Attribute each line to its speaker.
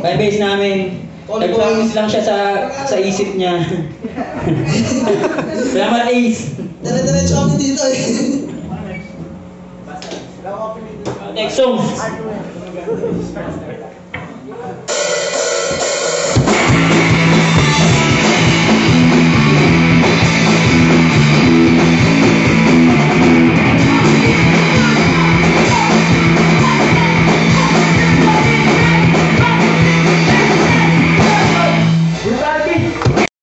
Speaker 1: Fan base namin. Nag-practice lang siya sa sa isip niya. Salamat Ace.
Speaker 2: Dire-diretso kami dito eh.
Speaker 1: Next song.